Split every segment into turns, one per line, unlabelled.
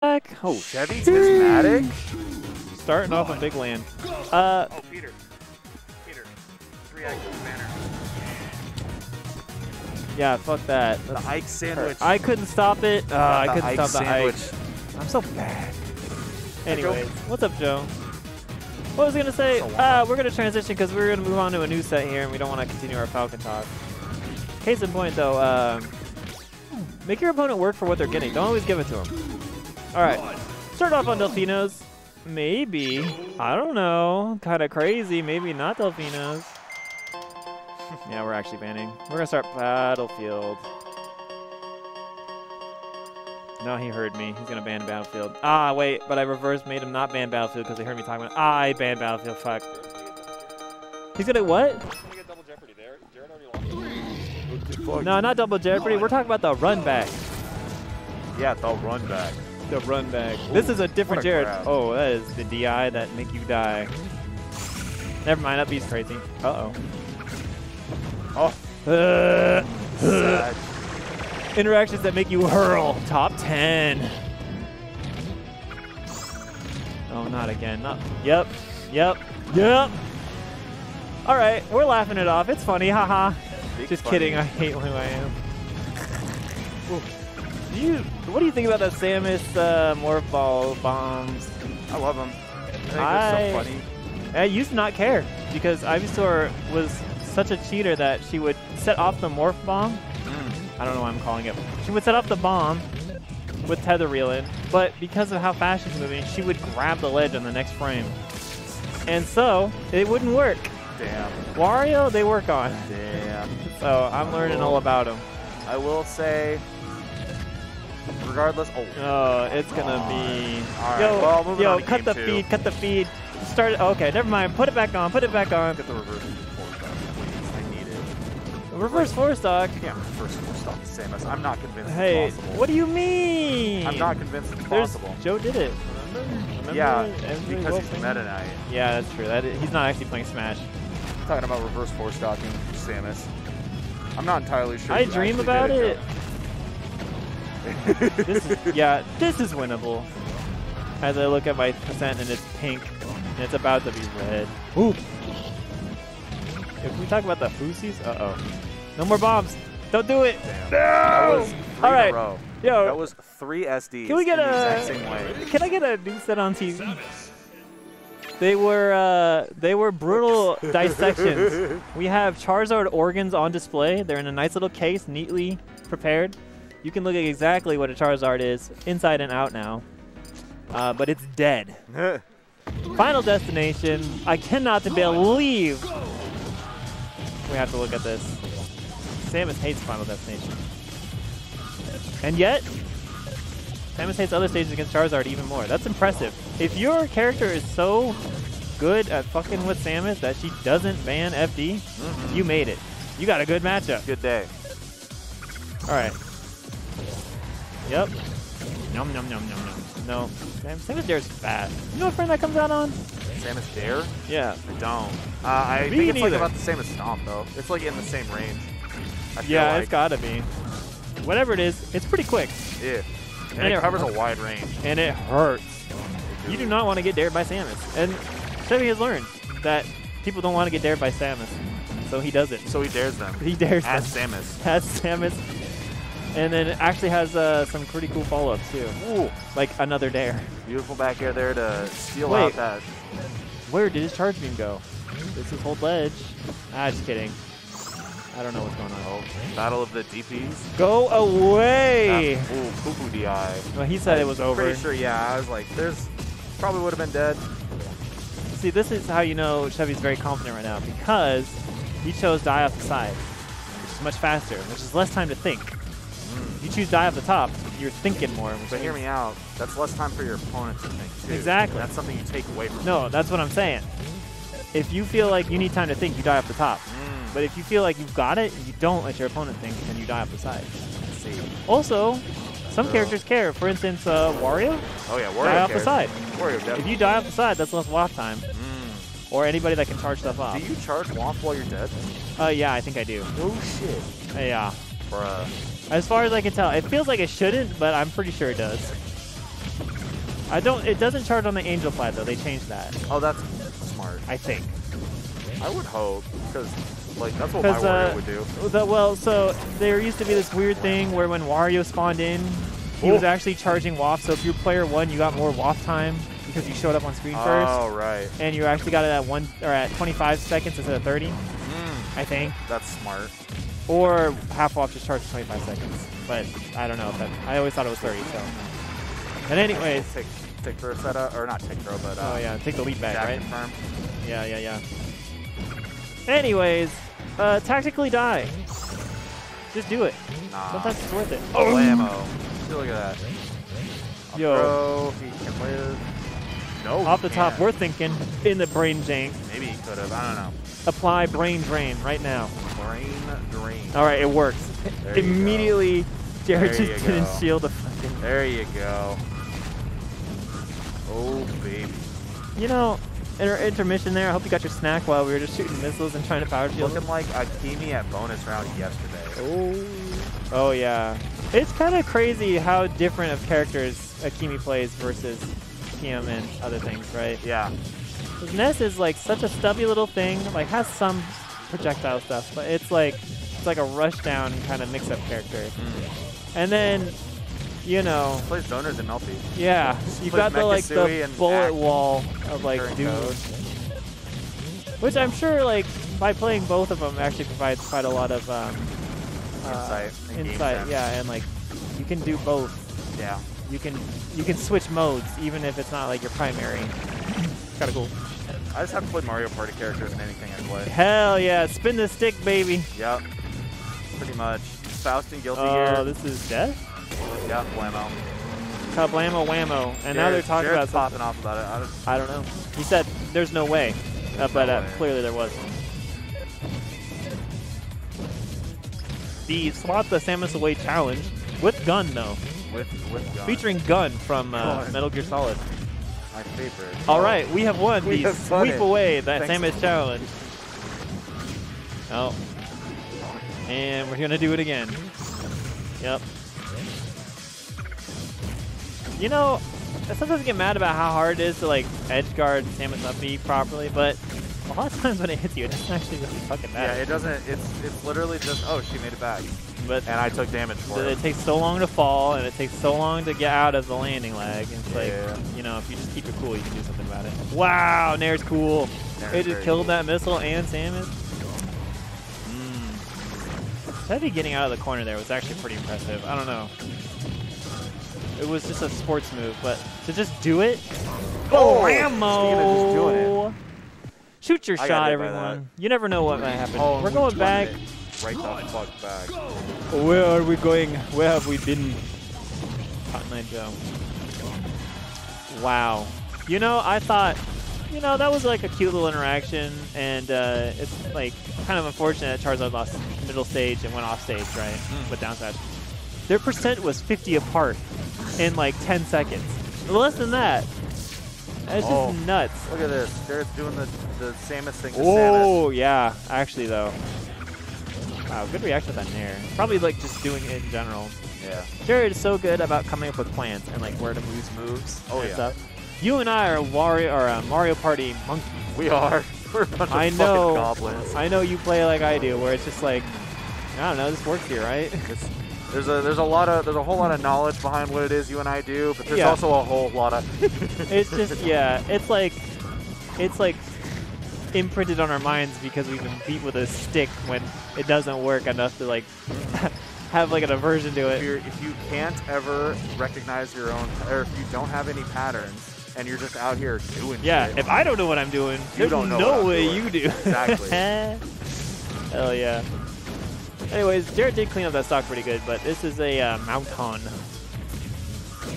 back.
Oh, Chevy Tismatic?
Starting off on big land. Uh,
Oh, Peter. Peter. Three Ike banner.
yeah, fuck that.
The Ike sandwich.
I couldn't stop it. Uh, I couldn't
Ike
stop the
sandwich.
Ike. I'm so bad.
Joe.
Anyways, what's up, Joe? What was I gonna say?
So.
Uh, we're gonna transition because we're gonna move on to a new set here, and we don't want to continue our Falcon talk. Case in point, though, um, make your opponent work for what they're getting. Don't always give it to them. All right, start off on Delfinos. Maybe I don't know. Kind of crazy. Maybe not Delfinos. yeah, we're actually banning. We're gonna start Battlefield. No, he heard me. He's gonna ban Battlefield. Ah, wait, but I reversed, made him not ban Battlefield because he heard me talking about. Ah, I banned Battlefield. Fuck. He's gonna what? No, not double jeopardy. We're talking about the run back.
Yeah, the run back.
The run back. this is a different
a
Jared.
grab.
Oh, that is the DI that make you die. Never mind, that beat's crazy. Uh
Oh,
oh. Uh, interactions that make you hurl. Top 10. Oh, not again. Not. Yep. Yep. Yep. All right, we're laughing it off. It's funny. Haha.
Big
Just
funny.
kidding. I hate who I am. Do you? What do you think about that Samus uh, morph ball bombs?
I love them. I think they're so funny.
I used to not care because Ivysaur was such a cheater that she would set off the morph bomb.
Mm.
I don't know why I'm calling it. She would set off the bomb with tether reel in, but because of how fast she's moving, she would grab the ledge on the next frame. And so it wouldn't work.
Damn.
Wario, they work on.
Damn.
So I'm learning all about them.
I will say, regardless. Oh,
Oh, it's gonna be.
All right,
Yo,
well,
yo,
to
cut the
two.
feed, cut the feed. Start. it- Okay, never mind. Put it back on. Put it back on.
get the reverse force stock, please. I need it.
Reverse force stock.
Can't reverse force stock the same as. I'm not convinced
Hey,
it's possible.
what do you mean?
I'm not convinced it's
There's,
possible.
Joe did it. Remember?
Yeah,
Every
because he's
thing?
Meta Knight.
Yeah, that's true. That is, he's not actually playing Smash.
I'm Talking about reverse force stocking Samus. I'm not entirely sure.
I dream about it. This is yeah, this is winnable. As I look at my percent and it's pink, and it's about to be red. Ooh. If we talk about the Fusies, uh oh. No more bombs. Don't do it.
Damn.
No.
That was three
All
in
right.
a row.
Yo,
That was three SDs.
Can we get
in
a-
exact same way?
Can I get a new set on TV? They were uh, they were brutal dissections. We have Charizard organs on display. They're in a nice little case, neatly prepared. You can look at exactly what a Charizard is, inside and out now. Uh, but it's dead. Final destination. I cannot believe we have to look at this. Samus hates Final Destination. And yet, Samus hates other stages against Charizard even more. That's impressive. If your character is so good at fucking with Samus that she doesn't ban FD, you made it. You got a good matchup.
Good day.
All right. Yep. Nom nom nom nom nom. No. Sam, Samus Dair's fast. You know what friend that comes out on?
Samus Dair?
Yeah.
I don't. Uh, I
Me
think it's like about the same as Stomp, though. It's like in the same range. I feel
Yeah,
like.
it's gotta be. Whatever it is, it's pretty quick.
Yeah. And,
And
it
it
covers a wide range.
and it hurts. You do not want to get dared by Samus. And Chevy has learned that people don't want to get dared by Samus. So he does it.
So he dares them.
He dares
As
them.
Samus.
Has Samus. And then it actually has uh, some pretty cool follow-ups too.
Ooh.
Like another dare.
Beautiful back air there to steal
Wait.
out that.
Where did his charge beam go? This is hold ledge. Ah, just kidding. I don't know what's going on.
Oh, battle of the DPs.
Go away!
Ooh, poo poo DI.
Well, he said it was over.
Pretty sure, yeah. I was like, there's probably would have been dead.
See, this is how you know Chevy's very confident right now because he chose die off the side, which is much faster, which is less time to think. You choose die off the top, you're thinking more.
But hear me out. That's less time for your opponent to think too.
Exactly.
That's something you take away from.
No, that's what I'm saying. If you feel like you need time to think, you die off the top.
Mm,
But if you feel like you've got it, you don't let your opponent think, and you die off the side.
see.
Also, some
So-
characters care. For instance, uh, Wario,
Oh yeah, Wario
die off the side.
Wario definitely.
If you die off the side, that's less walk time.
Mm.
Or anybody that can charge stuff off.
Do you charge Womp while you're dead?
Uh, yeah, I think I do.
Oh shit.
Uh, yeah.
Bruh.
As far as I can tell, it feels like it shouldn't, but I'm pretty sure it does. I don't. It doesn't charge on the Angel Flat though. They changed that.
Oh, that's smart.
I think.
I would hope, because like that's what my
uh,
would do.
the, well, so there used to be this weird thing where when Wario spawned in, he was
Oh.
actually charging waft. So if you're player one, you got more waft time because you showed up on screen first,
Oh right.
and you actually got it at one or at 25 seconds instead of 30,
Mm,
I think.
that's smart.
Or half waft just charges 25 seconds, but I don't know. That, I always thought it was 30. So. And anyways,
Tick, tick throw setup, or not tick throw, but uh,
oh yeah, take the lead back, right?
confirm.
Yeah, yeah, yeah. Anyways, uh, tactically die. Just do it.
Nah.
Sometimes it's worth it.
Oh, Blammo. Look at that. Up
Yo.
throw, he can live. No,
Off the top, we're thinking in the brain jank.
Maybe he could have. I don't know.
Apply brain drain right now.
Brain drain.
All right, it works.
There you go.
Immediately, Jared
There
just didn't
go.
shield the fucking.
There you go. Oh baby.
You know, in our intermission there, I hope you got your snack while we were just shooting missiles and trying to power shield.
Looking like Akimi at bonus round yesterday.
Oh. Oh yeah. It's kind of crazy how different of characters Akimi plays versus And other things, right?
Yeah.
Ness is like such a stubby little thing, like has some projectile stuff, but it's like it's like a rush down kind of mix up character.
Mm.
And then, you know,
Plays donors and Melty.
yeah, you've
Plays
got the like the bullet wall of like
dudes,
which I'm sure like by playing both of them actually provides quite a lot of um, uh,
Insight
insight, yeah, and like you can do both.
Yeah.
You can you can switch modes even if it's not like your primary. kind of cool.
I just haven't played Mario Party characters in anything I play.
Hell yeah, spin the stick, baby.
Yep. Pretty much. Faust and Guilty
Oh,
Gear.
this is death.
Yeah, Blammo.
Kablamo whammo. And now they're talking
Jared's
about
popping off about it. I just,
I don't know. He said there's no way, uh, but uh,
way.
clearly there was. The Swat the Samus Away challenge with Gun though,
with with gun.
featuring Gun from uh, Metal Gear Solid.
my favorite.
All right, we have won
We
the
have
sweep
it.
away that
Thanks.
Samus challenge. Oh, and we're gonna do it again. Yep. You know, I sometimes get mad about how hard it is to like edge guard Samus up B properly, but a lot of times when it hits you, it doesn't actually really fucking
Yeah, it doesn't. It's it's literally just oh she made it back,
but
and I took damage for
it
it.
takes so long to fall, and it takes so long to get out of the landing lag. And it's like, you know, if you just keep it cool, you can do something about it. Wow, Nair's cool.
Nair's
it just killed that missile and Samus. Mm. Teddy getting out of the corner there was actually pretty impressive. I don't know. It was just a sports move, but to just do it.
Oh, speaking of just doing it.
Shoot your
I
shot, everyone. You never know what might happen.
Oh,
We're going back.
Right the fuck back.
Where are we going? Where have we been? Cotton Eye Joe. Wow. You know, I thought, you know, that was like a cute little interaction, and uh, it's like kind of unfortunate that Charizard lost middle stage and went off stage, right? With down smash. Their percent was 50 apart in like 10 seconds. Less than that. That's just
Oh.
nuts.
Look at this. Jared's doing the the Samus thing to
Oh, yeah. Actually, though. Wow, good reaction to that Nair. Probably like just doing it in general.
Yeah.
Jared is so good about coming up with plans and like where to use moves
Oh,
and
yeah.
stuff. You and I are Wario or uh, Mario Party monkeys.
We are. We're a bunch of
I
fucking
know.
goblins.
I know you play like I do, where it's just like, I don't know, this works here, right?
There's a there's a lot of there's a whole lot of knowledge behind what it is you and I do, but there's
Yeah.
also a whole lot of
it's just yeah, it's like, it's like imprinted on our minds because we've been beat with a stick when it doesn't work enough to like have like an aversion to
if,
it.
you're, if you can't ever recognize your own, or if you don't have any patterns, and you're just out here doing
Yeah,
shit,
if I don't know what I'm doing,
You
there's
don't know
no way
doing.
you do.
Exactly.
Hell yeah. Anyways, Jared did clean up that stock pretty good, but this is a uh, Mounton.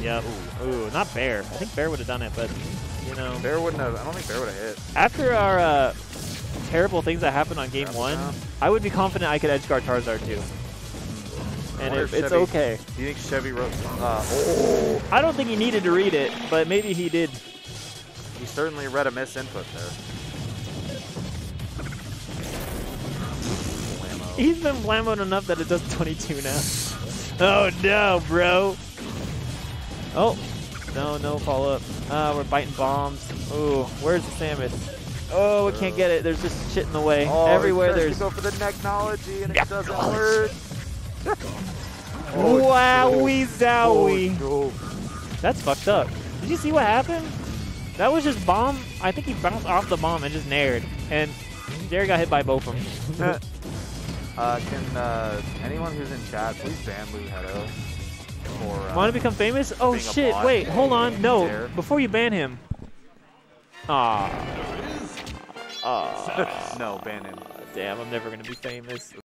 Yep. Ooh, not Bear. I think Bear would have done it, but, you know.
Bear wouldn't have. I don't think Bear would have hit.
After our uh, terrible things that happened on game
Yeah.
one, I would be confident I could edge guard Charizard too. And it, it's okay.
Do you think Chevy wrote? Uh, oh,
I don't think he needed to read it, but maybe he did.
he certainly read a misinput there.
He's been blammoed enough that it does 22 now. Oh no, bro. Oh, No, no follow up. Uh, we're biting bombs. Ooh, where's the Samus? Oh, we can't get it. There's just shit in the way.
Oh,
Everywhere there's.
go for the technology and it doesn't work.
Wowie zowie.
Oh,
That's fucked up. Did you see what happened? That was just bomb. I think he bounced off the bomb and just nared. And Jerry got hit by both of them.
no. uh, can uh, anyone who's in chat please ban Lou Hedo for uh,
Want to become famous? Oh shit! Wait, hold on. No,
There.
before you ban him. Ah. Ah.
no ban him.
Damn, I'm never gonna be famous.